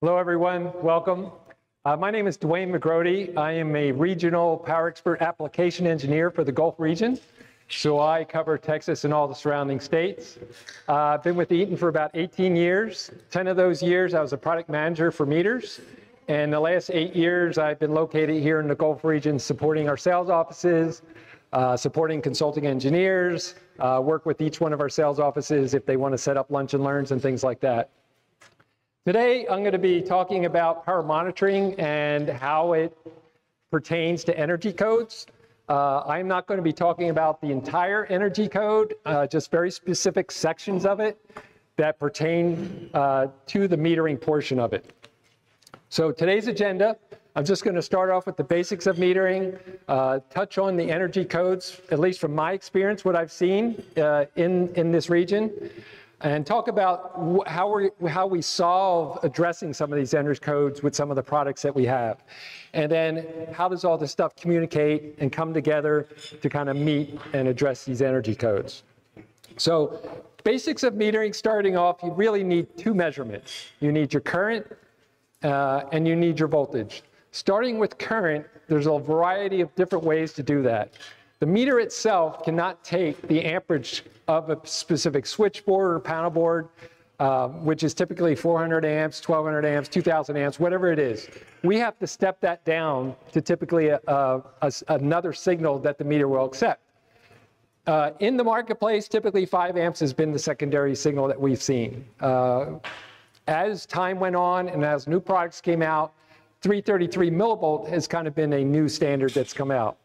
Hello, everyone. Welcome. Uh, my name is Dwayne McGrody. I am a regional power expert application engineer for the Gulf region. So I cover Texas and all the surrounding states. Uh, I've been with Eaton for about 18 years. 10 of those years, I was a product manager for meters. And the last eight years, I've been located here in the Gulf region supporting our sales offices, uh, supporting consulting engineers, uh, work with each one of our sales offices if they want to set up lunch and learns and things like that. Today, I'm going to be talking about power monitoring and how it pertains to energy codes. Uh, I'm not going to be talking about the entire energy code, uh, just very specific sections of it that pertain uh, to the metering portion of it. So today's agenda, I'm just going to start off with the basics of metering, uh, touch on the energy codes, at least from my experience, what I've seen uh, in, in this region and talk about how we, how we solve addressing some of these energy codes with some of the products that we have. And then how does all this stuff communicate and come together to kind of meet and address these energy codes. So basics of metering starting off, you really need two measurements. You need your current uh, and you need your voltage. Starting with current, there's a variety of different ways to do that. The meter itself cannot take the amperage of a specific switchboard or panel board, uh, which is typically 400 amps, 1200 amps, 2000 amps, whatever it is. We have to step that down to typically a, a, a, another signal that the meter will accept. Uh, in the marketplace, typically 5 amps has been the secondary signal that we've seen. Uh, as time went on and as new products came out, 333 millivolt has kind of been a new standard that's come out.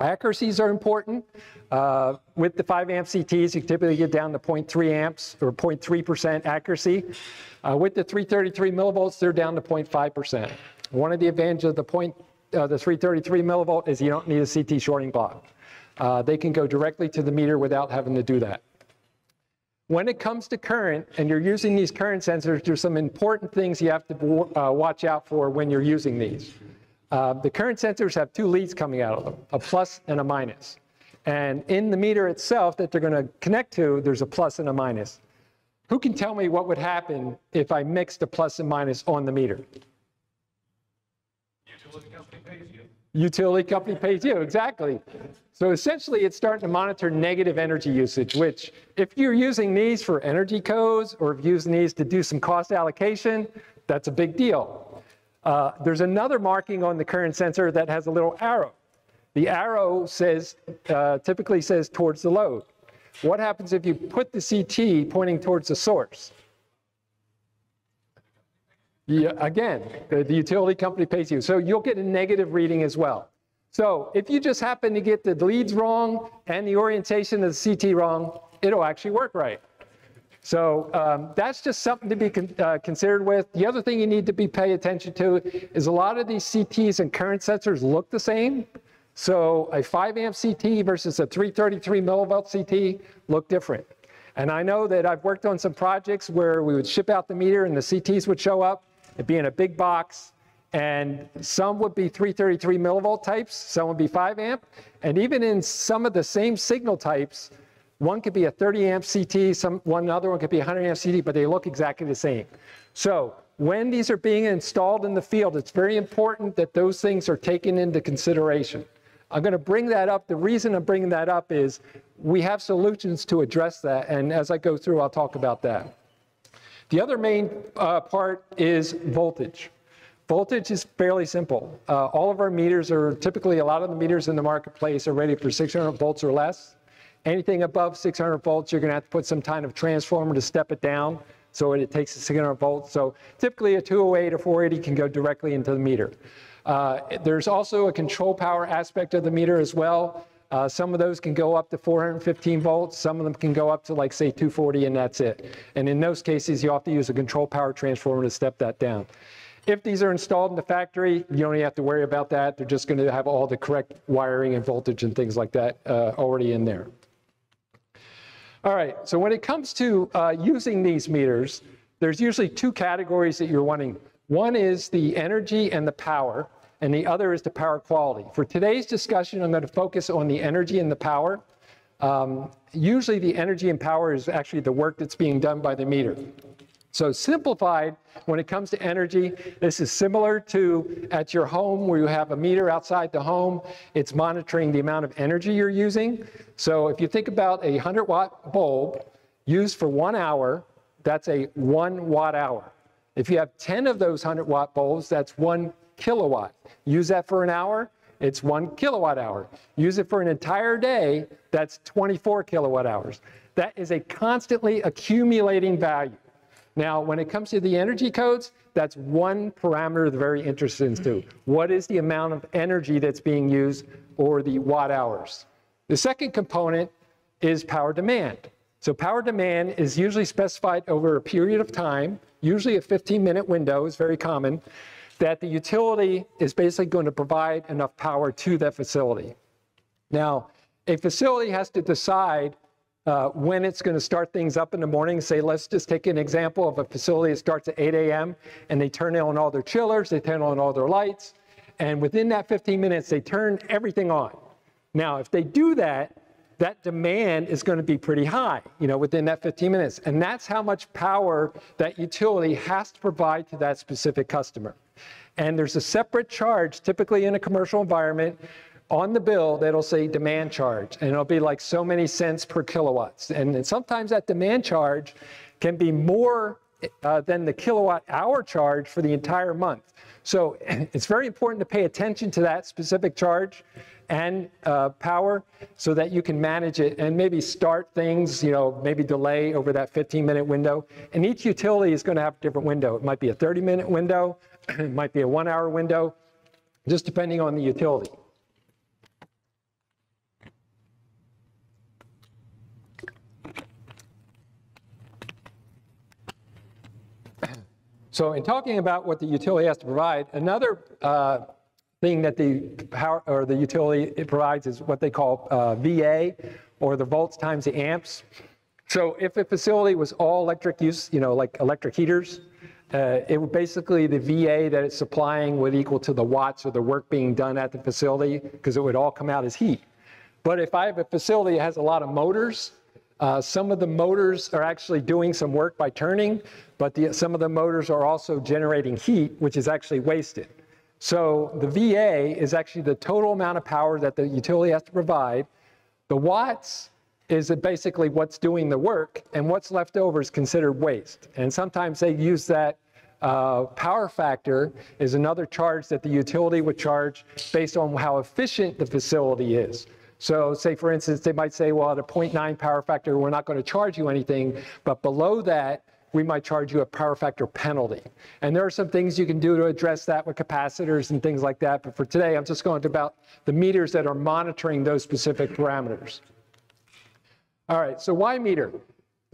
Accuracies are important. Uh, with the 5 amp CTs, you typically get down to 0.3 amps or 0.3% accuracy. Uh, with the 333 millivolts, they're down to 0.5%. One of the advantages of the, point, uh, the 333 millivolt is you don't need a CT shorting block. Uh, they can go directly to the meter without having to do that. When it comes to current and you're using these current sensors, there's some important things you have to uh, watch out for when you're using these. Uh, the current sensors have two leads coming out of them, a plus and a minus. And in the meter itself that they're going to connect to, there's a plus and a minus. Who can tell me what would happen if I mixed a plus and minus on the meter? Utility company pays you. Utility company pays you, exactly. So essentially, it's starting to monitor negative energy usage, which if you're using these for energy codes or if you're using these to do some cost allocation, that's a big deal. Uh, there's another marking on the current sensor that has a little arrow. The arrow says, uh, typically says towards the load. What happens if you put the CT pointing towards the source? Yeah, again, the, the utility company pays you. So you'll get a negative reading as well. So if you just happen to get the leads wrong and the orientation of the CT wrong, it'll actually work right. So um, that's just something to be con uh, considered with. The other thing you need to be pay attention to is a lot of these CTs and current sensors look the same. So a 5 amp CT versus a 333 millivolt CT look different. And I know that I've worked on some projects where we would ship out the meter and the CTs would show up. It'd be in a big box and some would be 333 millivolt types, some would be 5 amp. And even in some of the same signal types, one could be a 30 amp CT, some, one other one could be a 100 amp CT, but they look exactly the same. So when these are being installed in the field, it's very important that those things are taken into consideration. I'm going to bring that up. The reason I'm bringing that up is we have solutions to address that, and as I go through, I'll talk about that. The other main uh, part is voltage. Voltage is fairly simple. Uh, all of our meters are typically, a lot of the meters in the marketplace are rated for 600 volts or less. Anything above 600 volts, you're going to have to put some kind of transformer to step it down so it takes 600 volts. So typically a 208 or 480 can go directly into the meter. Uh, there's also a control power aspect of the meter as well. Uh, some of those can go up to 415 volts. Some of them can go up to like say 240 and that's it. And in those cases, you have to use a control power transformer to step that down. If these are installed in the factory, you don't have to worry about that. They're just going to have all the correct wiring and voltage and things like that uh, already in there. All right, so when it comes to uh, using these meters, there's usually two categories that you're wanting. One is the energy and the power, and the other is the power quality. For today's discussion, I'm going to focus on the energy and the power. Um, usually the energy and power is actually the work that's being done by the meter. So simplified, when it comes to energy, this is similar to at your home where you have a meter outside the home. It's monitoring the amount of energy you're using. So if you think about a 100 watt bulb used for one hour, that's a one watt hour. If you have 10 of those 100 watt bulbs, that's one kilowatt. Use that for an hour, it's one kilowatt hour. Use it for an entire day, that's 24 kilowatt hours. That is a constantly accumulating value. Now, when it comes to the energy codes, that's one parameter they're very interested in too. What is the amount of energy that's being used or the watt hours? The second component is power demand. So power demand is usually specified over a period of time, usually a 15 minute window is very common, that the utility is basically going to provide enough power to that facility. Now, a facility has to decide uh, when it's going to start things up in the morning. Say, let's just take an example of a facility that starts at 8 a.m. and they turn on all their chillers, they turn on all their lights, and within that 15 minutes, they turn everything on. Now, if they do that, that demand is going to be pretty high, you know, within that 15 minutes. And that's how much power that utility has to provide to that specific customer. And there's a separate charge, typically in a commercial environment, on the bill that'll say demand charge, and it'll be like so many cents per kilowatts. And sometimes that demand charge can be more uh, than the kilowatt hour charge for the entire month. So it's very important to pay attention to that specific charge and uh, power so that you can manage it and maybe start things, you know, maybe delay over that 15 minute window. And each utility is going to have a different window. It might be a 30 minute window, it might be a one hour window, just depending on the utility. So in talking about what the utility has to provide, another uh, thing that the power or the utility provides is what they call uh, VA, or the volts times the amps. So if a facility was all electric use, you know, like electric heaters, uh, it would basically the VA that it's supplying would equal to the watts or the work being done at the facility because it would all come out as heat. But if I have a facility that has a lot of motors, uh, some of the motors are actually doing some work by turning, but the, some of the motors are also generating heat, which is actually wasted. So the VA is actually the total amount of power that the utility has to provide. The watts is basically what's doing the work, and what's left over is considered waste. And sometimes they use that uh, power factor is another charge that the utility would charge based on how efficient the facility is. So say, for instance, they might say, well, at a 0.9 power factor, we're not going to charge you anything, but below that, we might charge you a power factor penalty. And there are some things you can do to address that with capacitors and things like that. But for today, I'm just going to about the meters that are monitoring those specific parameters. All right, so why meter?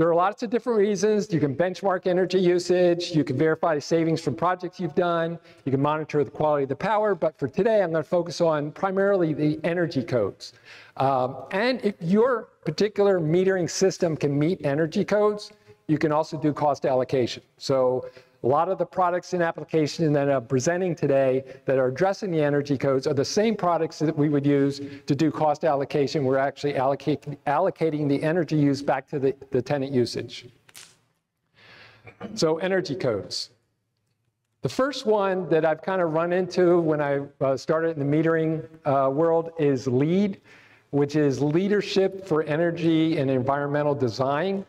There are lots of different reasons. You can benchmark energy usage. You can verify the savings from projects you've done. You can monitor the quality of the power. But for today, I'm going to focus on primarily the energy codes. Um, and if your particular metering system can meet energy codes, you can also do cost allocation. So a lot of the products and application that I'm presenting today that are addressing the energy codes are the same products that we would use to do cost allocation. We're actually allocate, allocating the energy use back to the, the tenant usage. So energy codes. The first one that I've kind of run into when I uh, started in the metering uh, world is LEED, which is Leadership for Energy and Environmental Design.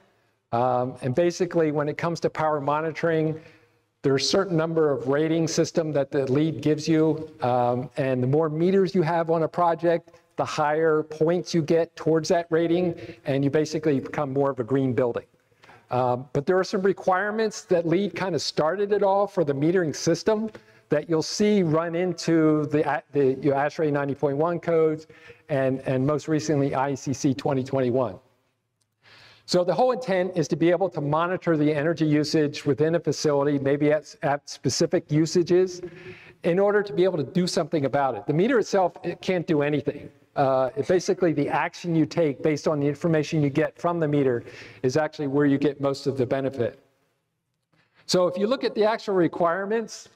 Um, and basically, when it comes to power monitoring, there's a certain number of rating system that the LEED gives you, um, and the more meters you have on a project, the higher points you get towards that rating, and you basically become more of a green building. Um, but there are some requirements that LEED kind of started it all for the metering system that you'll see run into the, the ASHRAE 90.1 codes and, and most recently IECC 2021. So the whole intent is to be able to monitor the energy usage within a facility, maybe at, at specific usages, in order to be able to do something about it. The meter itself it can't do anything. Uh, basically, the action you take based on the information you get from the meter is actually where you get most of the benefit. So if you look at the actual requirements,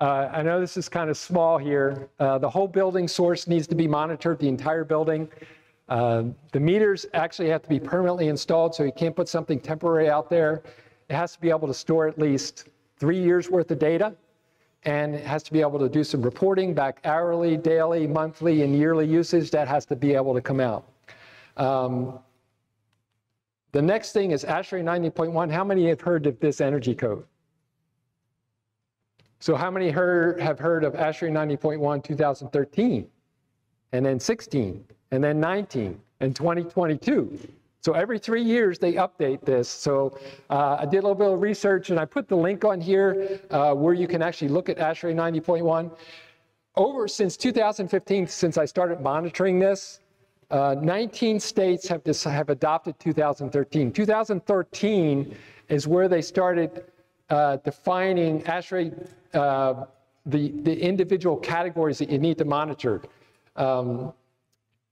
uh, I know this is kind of small here. Uh, the whole building source needs to be monitored, the entire building. Uh, the meters actually have to be permanently installed, so you can't put something temporary out there. it has to be able to store at least three years worth of data and it has to be able to do some reporting back hourly, daily, monthly, and yearly usage. That has to be able to come out. Um, the next thing is ASHRAE 90.1. How many have heard of this energy code? So how many heard, have heard of ASHRAE 90.1 2013, and then 16, and then 19, and 2022? So every three years they update this. So uh, I did a little bit of research and I put the link on here uh, where you can actually look at ASHRAE 90.1. Over since 2015, since I started monitoring this, uh, 19 states have, have adopted 2013. 2013 is where they started uh, defining ASHRAE, uh, the, the individual categories that you need to monitor. Um,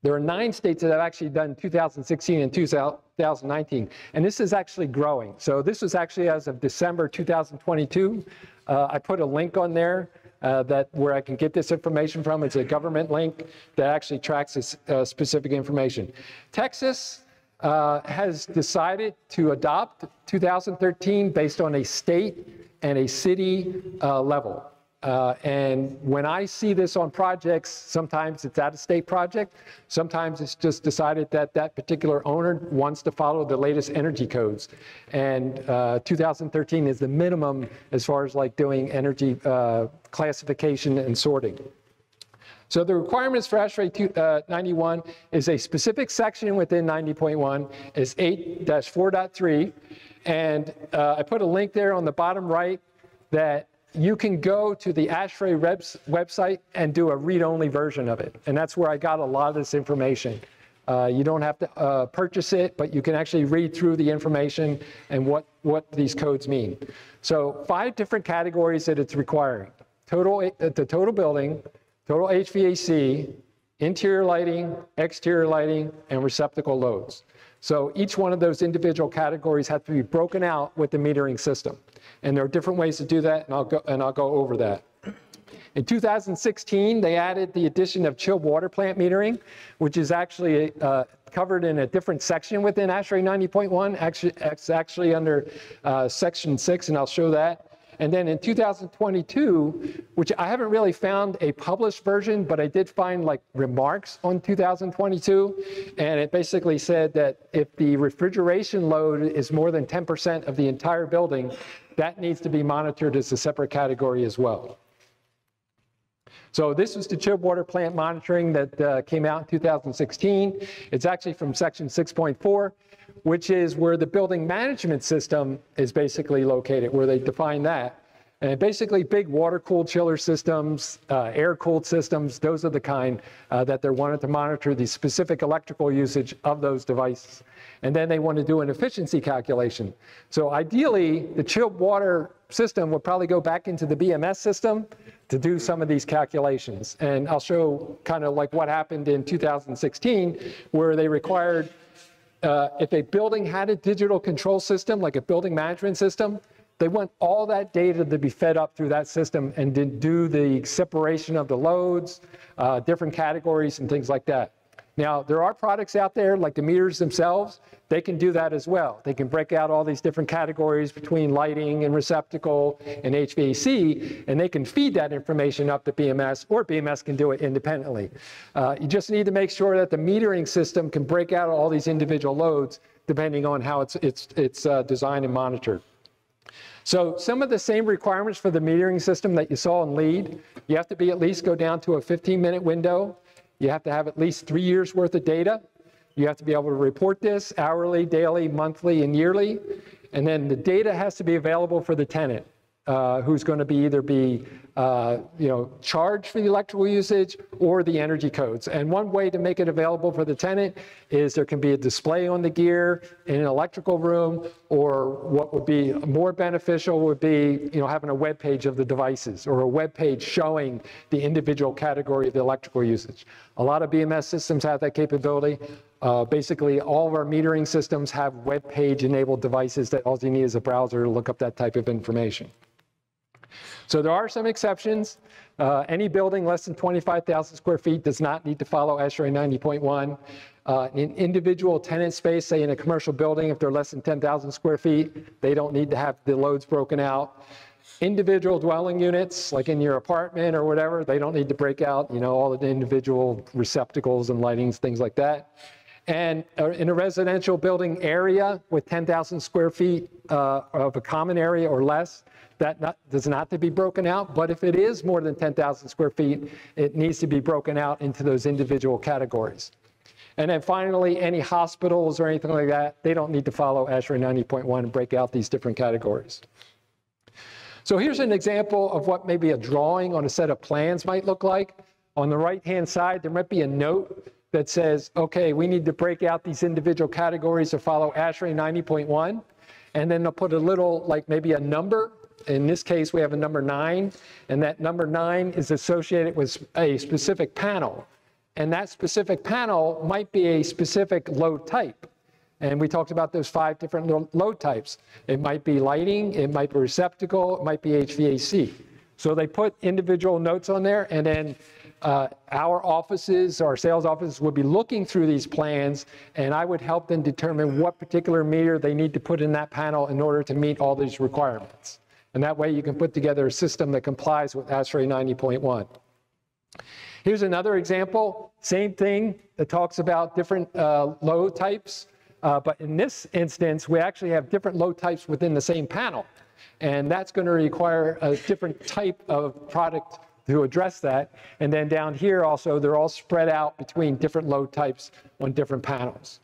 there are nine states that have actually done 2016 and 2019, and this is actually growing. So this was actually as of December 2022. Uh, I put a link on there uh, that where I can get this information from. It's a government link that actually tracks this uh, specific information. Texas uh, has decided to adopt 2013 based on a state and a city uh, level. Uh, and when I see this on projects, sometimes it's out of state project, sometimes it's just decided that that particular owner wants to follow the latest energy codes. And uh, 2013 is the minimum as far as like doing energy uh, classification and sorting. So the requirements for ASHRAE uh, 91 is a specific section within 90.1 is 8-4.3. And uh, I put a link there on the bottom right that you can go to the ASHRAE website and do a read-only version of it. And that's where I got a lot of this information. Uh, you don't have to uh, purchase it, but you can actually read through the information and what, what these codes mean. So five different categories that it's requiring. Total, uh, the total building, total HVAC, interior lighting, exterior lighting, and receptacle loads. So each one of those individual categories have to be broken out with the metering system. And there are different ways to do that, and I'll go, and I'll go over that. In 2016, they added the addition of chilled water plant metering, which is actually uh, covered in a different section within ASHRAE 90.1. Actually, it's actually under uh, section 6, and I'll show that. And then in 2022, which I haven't really found a published version, but I did find like remarks on 2022. And it basically said that if the refrigeration load is more than 10% of the entire building, that needs to be monitored as a separate category as well. So this was the chilled water plant monitoring that uh, came out in 2016. It's actually from section 6.4 which is where the building management system is basically located, where they define that. And basically, big water cooled chiller systems, uh, air cooled systems, those are the kind uh, that they're wanting to monitor the specific electrical usage of those devices. And then they want to do an efficiency calculation. So ideally, the chilled water system would probably go back into the BMS system to do some of these calculations. And I'll show kind of like what happened in 2016, where they required uh, if a building had a digital control system, like a building management system, they want all that data to be fed up through that system and do the separation of the loads, uh, different categories and things like that. Now, there are products out there like the meters themselves, they can do that as well. They can break out all these different categories between lighting and receptacle and HVAC, and they can feed that information up to BMS, or BMS can do it independently. Uh, you just need to make sure that the metering system can break out all these individual loads depending on how it's, it's, it's uh, designed and monitored. So some of the same requirements for the metering system that you saw in LEED, you have to be at least go down to a 15 minute window. You have to have at least three years worth of data. You have to be able to report this hourly, daily, monthly, and yearly. And then the data has to be available for the tenant uh, who's going to be either be uh, you know charged for the electrical usage or the energy codes. And one way to make it available for the tenant is there can be a display on the gear in an electrical room, or what would be more beneficial would be you know having a web page of the devices or a web page showing the individual category of the electrical usage. A lot of BMS systems have that capability. Uh, basically, all of our metering systems have web page enabled devices that all you need is a browser to look up that type of information. So there are some exceptions. Uh, any building less than 25,000 square feet does not need to follow ASHRAE 90.1. Uh, in individual tenant space, say in a commercial building, if they're less than 10,000 square feet, they don't need to have the loads broken out. Individual dwelling units, like in your apartment or whatever, they don't need to break out, you know, all the individual receptacles and lightings, things like that. And uh, in a residential building area with 10,000 square feet uh, of a common area or less, that not, does not have to be broken out. But if it is more than 10,000 square feet, it needs to be broken out into those individual categories. And then finally, any hospitals or anything like that, they don't need to follow ASHRAE 90.1 and break out these different categories. So here's an example of what maybe a drawing on a set of plans might look like. On the right-hand side, there might be a note that says, okay, we need to break out these individual categories to follow ASHRAE 90.1. And then they'll put a little, like maybe a number. In this case, we have a number nine, and that number nine is associated with a specific panel. And that specific panel might be a specific load type. And we talked about those five different load types. It might be lighting, it might be receptacle, it might be HVAC. So they put individual notes on there, and then uh, our offices, our sales offices would be looking through these plans, and I would help them determine what particular meter they need to put in that panel in order to meet all these requirements. And that way you can put together a system that complies with ASHRAE 90.1. Here's another example, same thing that talks about different uh, load types, uh, but in this instance, we actually have different load types within the same panel. And that's going to require a different type of product to address that. And then down here also, they're all spread out between different load types on different panels.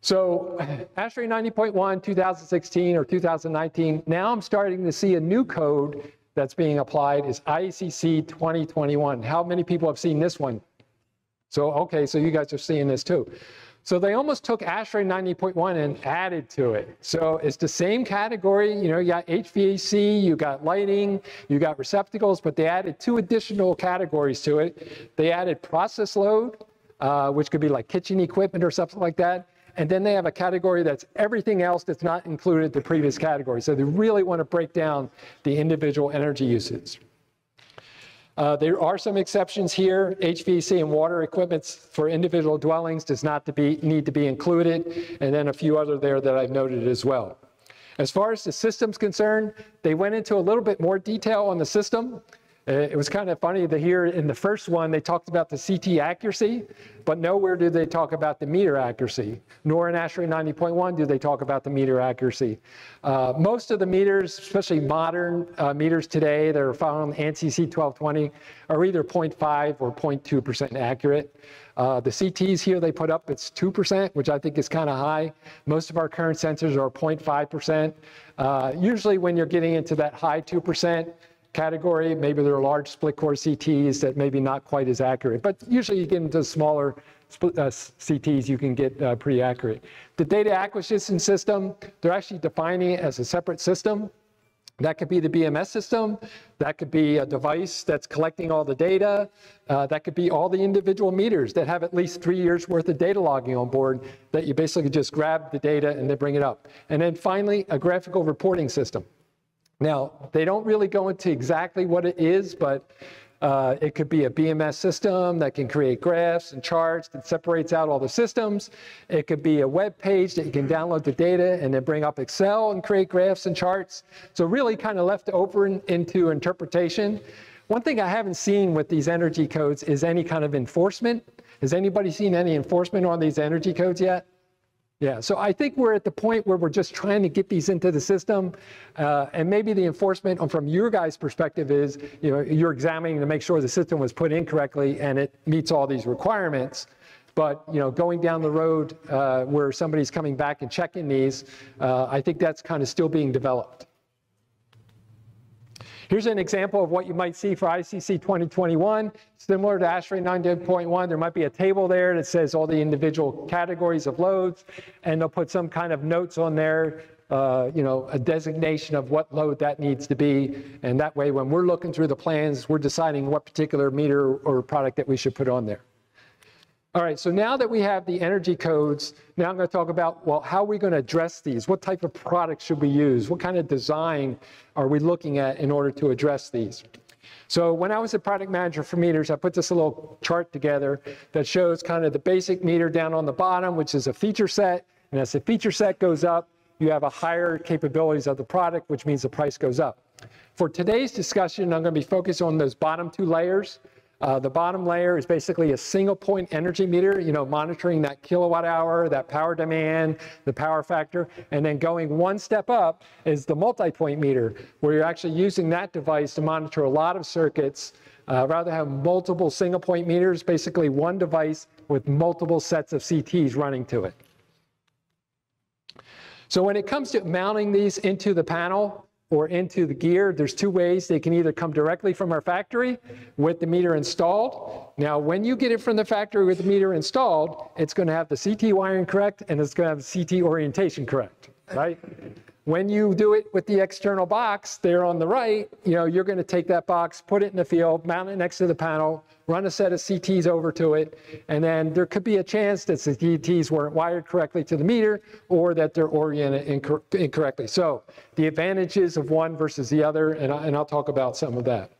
So ASHRAE 90.1, 2016 or 2019, now I'm starting to see a new code that's being applied is IECC 2021. How many people have seen this one? So, okay, so you guys are seeing this too. So they almost took ASHRAE 90.1 and added to it. So it's the same category. You know, you got HVAC, you got lighting, you got receptacles, but they added two additional categories to it. They added process load, uh, which could be like kitchen equipment or something like that. And then they have a category that's everything else that's not included in the previous category. So they really want to break down the individual energy usage. Uh, there are some exceptions here. HVAC and water equipment for individual dwellings does not to be, need to be included, and then a few other there that I've noted as well. As far as the system's concerned, they went into a little bit more detail on the system. Uh, it was kind of funny to hear in the first one, they talked about the CT accuracy, but nowhere do they talk about the meter accuracy, nor in ASHRAE 90.1 do they talk about the meter accuracy. Uh, most of the meters, especially modern uh, meters today that are found on ANSI C1220, are either 0.5 or 0.2% accurate. Uh, the CTs here they put up, it's 2%, which I think is kind of high. Most of our current sensors are 0.5%. Uh, usually when you're getting into that high 2%, category. Maybe there are large split core CTs that maybe not quite as accurate, but usually you get into smaller split, uh, CTs, you can get uh, pretty accurate. The data acquisition system, they're actually defining it as a separate system. That could be the BMS system. That could be a device that's collecting all the data. Uh, that could be all the individual meters that have at least three years worth of data logging on board that you basically just grab the data and then bring it up. And then finally, a graphical reporting system. Now, they don't really go into exactly what it is, but uh, it could be a BMS system that can create graphs and charts that separates out all the systems. It could be a web page that you can download the data and then bring up Excel and create graphs and charts. So really kind of left open into interpretation. One thing I haven't seen with these energy codes is any kind of enforcement. Has anybody seen any enforcement on these energy codes yet? Yeah, so I think we're at the point where we're just trying to get these into the system, uh, and maybe the enforcement from your guys' perspective is, you know, you're examining to make sure the system was put in correctly and it meets all these requirements. But you know, going down the road uh, where somebody's coming back and checking these, uh, I think that's kind of still being developed. Here's an example of what you might see for ICC 2021. Similar to ASHRAE 90.1, there might be a table there that says all the individual categories of loads, and they'll put some kind of notes on there uh, you know, a designation of what load that needs to be. And that way, when we're looking through the plans, we're deciding what particular meter or product that we should put on there. All right, so now that we have the energy codes, now I'm going to talk about, well, how are we going to address these? What type of products should we use? What kind of design are we looking at in order to address these? So when I was a product manager for meters, I put this little chart together that shows kind of the basic meter down on the bottom, which is a feature set. And as the feature set goes up, you have a higher capabilities of the product, which means the price goes up. For today's discussion, I'm going to be focused on those bottom two layers. Uh, the bottom layer is basically a single point energy meter, you know, monitoring that kilowatt hour, that power demand, the power factor. And then going one step up is the multi-point meter, where you're actually using that device to monitor a lot of circuits. Uh, rather have multiple single point meters, basically one device with multiple sets of CTs running to it. So when it comes to mounting these into the panel, or into the gear. There's two ways. They can either come directly from our factory with the meter installed. Now, when you get it from the factory with the meter installed, it's going to have the CT wiring correct and it's going to have the CT orientation correct, right? When you do it with the external box there on the right, you know, you're going to take that box, put it in the field, mount it next to the panel, run a set of CTs over to it, and then there could be a chance that the CTs weren't wired correctly to the meter or that they're oriented incor incorrectly. So the advantages of one versus the other, and, I, and I'll talk about some of that.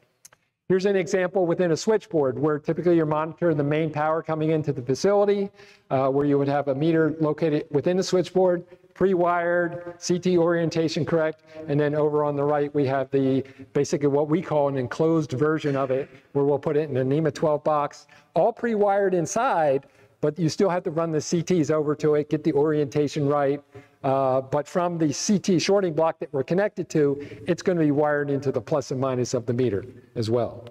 Here's an example within a switchboard where typically you're monitoring the main power coming into the facility, uh, where you would have a meter located within the switchboard pre-wired, CT orientation correct, and then over on the right we have the basically what we call an enclosed version of it, where we'll put it in a NEMA 12 box, all pre-wired inside, but you still have to run the CTs over to it, get the orientation right. Uh, but from the CT shorting block that we're connected to, it's going to be wired into the plus and minus of the meter as well.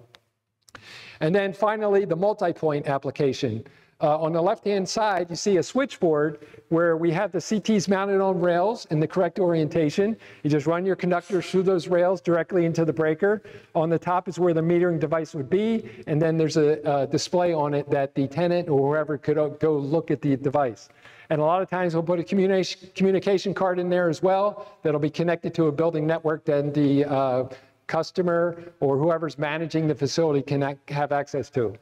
And then finally, the multi-point application. Uh, on the left-hand side, you see a switchboard where we have the CTs mounted on rails in the correct orientation. You just run your conductors through those rails directly into the breaker. On the top is where the metering device would be, and then there's a, a display on it that the tenant or whoever could uh, go look at the device. And a lot of times we'll put a communication, communication card in there as well that'll be connected to a building network that the uh, customer or whoever's managing the facility can have access to.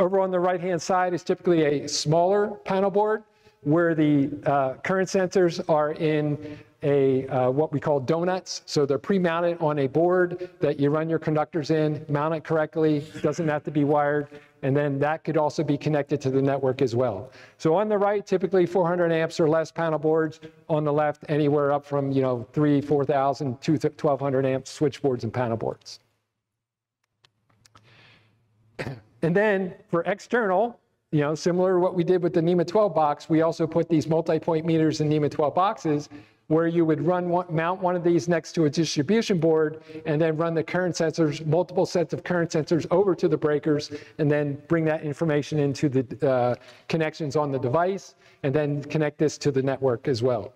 Over on the right-hand side is typically a smaller panel board where the uh, current sensors are in a uh, what we call donuts. So they're pre-mounted on a board that you run your conductors in, mount it correctly, doesn't have to be wired, and then that could also be connected to the network as well. So on the right, typically 400 amps or less panel boards. On the left, anywhere up from you know 3, 4,000 to 1,200 amp switchboards and panel boards. And then for external, you know, similar to what we did with the NEMA 12 box, we also put these multi-point meters in NEMA 12 boxes where you would run one, mount one of these next to a distribution board and then run the current sensors, multiple sets of current sensors over to the breakers and then bring that information into the uh, connections on the device and then connect this to the network as well.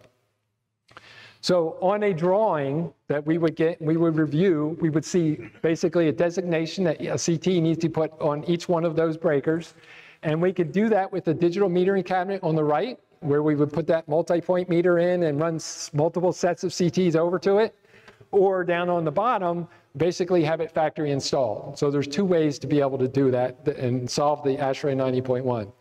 So on a drawing that we would get, we would review, we would see basically a designation that a CT needs to put on each one of those breakers. And we could do that with the digital metering cabinet on the right, where we would put that multi-point meter in and run multiple sets of CTs over to it. Or down on the bottom, basically have it factory installed. So there's two ways to be able to do that and solve the ASHRAE 90.1.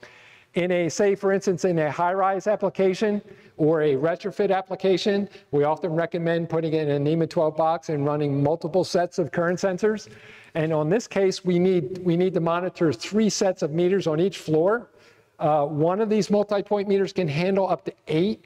In a, say for instance, in a high-rise application or a retrofit application, we often recommend putting it in a NEMA 12 box and running multiple sets of current sensors. And on this case, we need, we need to monitor three sets of meters on each floor. Uh, one of these multi-point meters can handle up to eight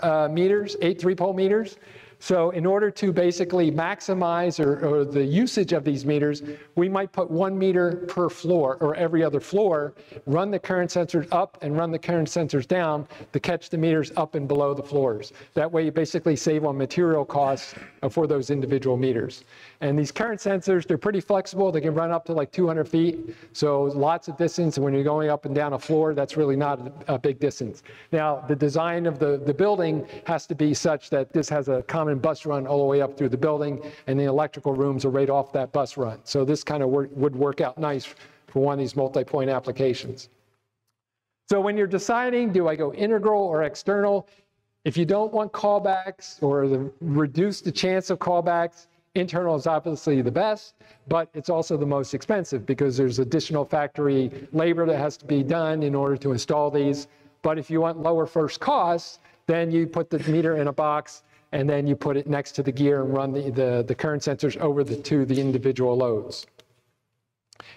uh, meters, eight three-pole meters. So in order to basically maximize or, or, the usage of these meters, we might put one meter per floor or every other floor, run the current sensors up and run the current sensors down to catch the meters up and below the floors. That way you basically save on material costs for those individual meters. And these current sensors, they're pretty flexible. They can run up to like 200 feet. So lots of distance. And when you're going up and down a floor, that's really not a, big distance. Now, the design of the, the building has to be such that this has a common bus run all the way up through the building. And the electrical rooms are right off that bus run. So this kind of work, would work out nice for one of these multi-point applications. So when you're deciding, do I go integral or external? If you don't want callbacks or the, reduce the chance of callbacks, Internal is obviously the best, but it's also the most expensive because there's additional factory labor that has to be done in order to install these. But if you want lower first costs, then you put the meter in a box and then you put it next to the gear and run the, the, the current sensors over the, to the individual loads.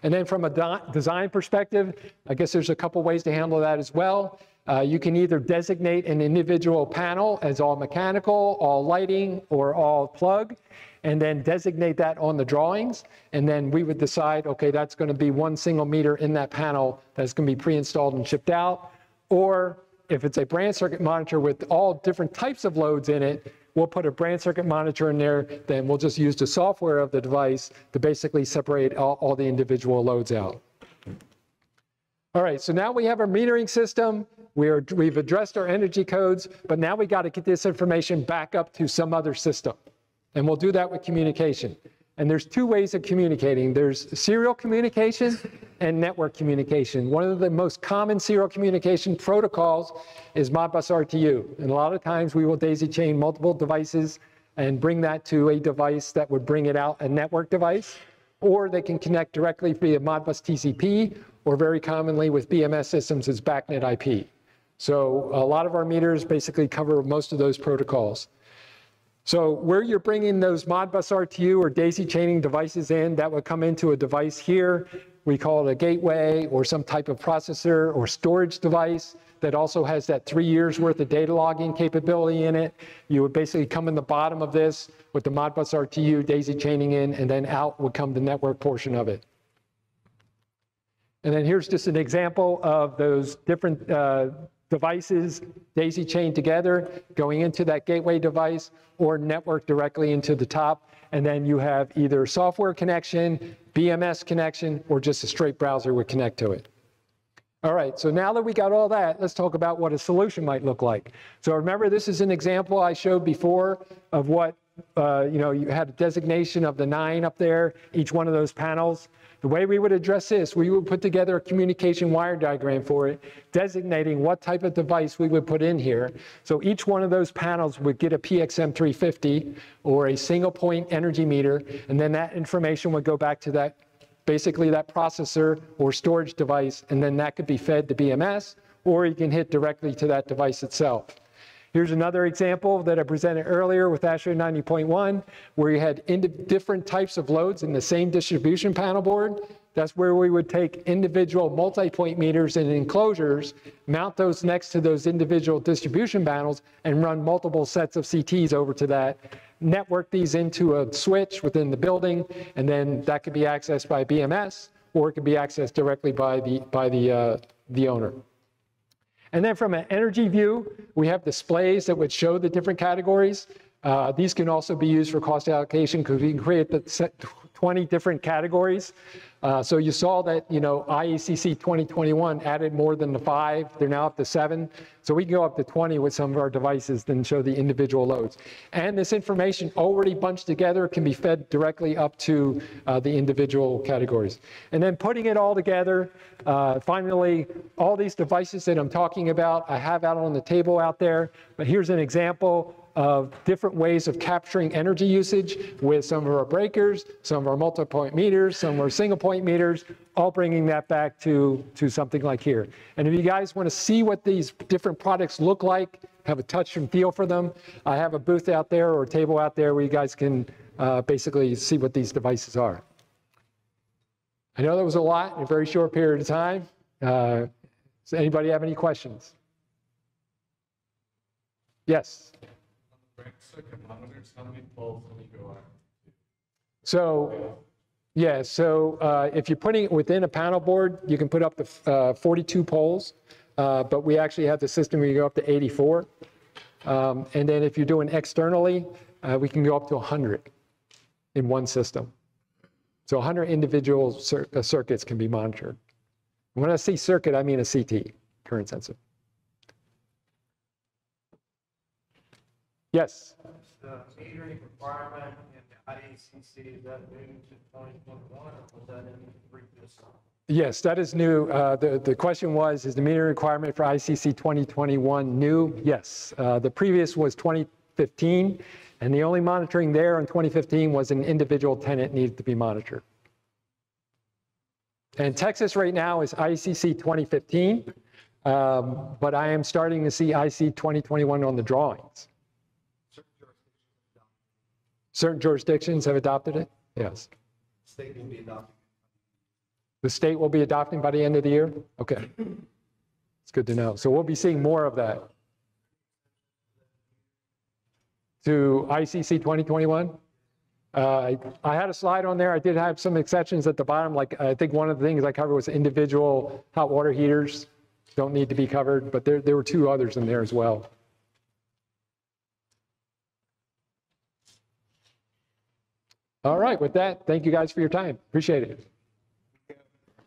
And then from a design perspective, I guess there's a couple ways to handle that as well. Uh, you can either designate an individual panel as all mechanical, all lighting, or all plug, and then designate that on the drawings. And then we would decide, okay, that's going to be one single meter in that panel that's going to be pre-installed and shipped out. Or if it's a branch circuit monitor with all different types of loads in it, we'll put a branch circuit monitor in there, then we'll just use the software of the device to basically separate all, all the individual loads out. All right, so now we have our metering system. We are, we've addressed our energy codes, but now we got to get this information back up to some other system. And we'll do that with communication. And there's two ways of communicating. There's serial communication and network communication. One of the most common serial communication protocols is Modbus RTU. And a lot of times we will daisy chain multiple devices and bring that to a device that would bring it out, a network device. Or they can connect directly via Modbus TCP, or very commonly with BMS systems is BACnet IP. So a lot of our meters basically cover most of those protocols. So where you're bringing those Modbus RTU or daisy chaining devices in, that would come into a device here. We call it a gateway or some type of processor or storage device that also has that three years worth of data logging capability in it. You would basically come in the bottom of this with the Modbus RTU daisy chaining in, and then out would come the network portion of it. And then here's just an example of those different uh, devices daisy chained together going into that gateway device or network directly into the top. And then you have either software connection, BMS connection, or just a straight browser would connect to it. All right, so now that we got all that, let's talk about what a solution might look like. So remember, this is an example I showed before of what, uh, you know, you had a designation of the nine up there, each one of those panels. The way we would address this, we would put together a communication wire diagram for it, designating what type of device we would put in here. So each one of those panels would get a PXM350 or a single point energy meter, and then that information would go back to that, basically that processor or storage device, and then that could be fed to BMS, or you can hit directly to that device itself. Here's another example that I presented earlier with ASHRAE 90.1, where you had different types of loads in the same distribution panel board. That's where we would take individual multi-point meters and enclosures, mount those next to those individual distribution panels, and run multiple sets of CTs over to that, network these into a switch within the building, and then that could be accessed by BMS, or it could be accessed directly by the, by the, uh, the owner. And then from an energy view, we have displays that would show the different categories. Uh, these can also be used for cost allocation because we can create the 20 different categories. Uh, so you saw that, you know, IECC 2021 added more than the five. They're now up to seven. So we can go up to 20 with some of our devices and show the individual loads. And this information already bunched together can be fed directly up to uh, the individual categories. And then putting it all together, uh, finally, all these devices that I'm talking about, I have out on the table out there. But here's an example of different ways of capturing energy usage with some of our breakers, some of our multi-point meters, some of our single-point meters, all bringing that back to, to something like here. And if you guys want to see what these different products look like, have a touch and feel for them, I have a booth out there or a table out there where you guys can uh, basically see what these devices are. I know that was a lot in a very short period of time. Uh, does anybody have any questions? Yes So, yeah, so uh, if you're putting it within a panel board, you can put up to uh, 42 poles, uh, but we actually have the system where you go up to 84. Um, and then if you're doing externally, uh, we can go up to 100 in one system. So 100 individual cir uh, circuits can be monitored. When I say circuit, I mean a CT, current sensor. Yes? The metering requirement in the IECC, is that new to 2021 or was that in the previous? Yes, that is new. Uh, the, the question was, is the metering requirement for ICC 2021 new? Yes. Uh, the previous was 2015, And the only monitoring there in 2015 was an individual tenant needed to be monitored. And Texas right now is ICC 2015, um, but I am starting to see IC 2021 on the drawings. Certain jurisdictions have adopted it? Yes. State will be adopting. The state will be adopting by the end of the year? Okay. It's good to know. So we'll be seeing more of that. To ICC 2021? Uh, I I had a slide on there. I did have some exceptions at the bottom, like I think one of the things I covered was individual hot water heaters don't need to be covered, but there, there were two others in there as well. All right, with that, thank you guys for your time. Appreciate it.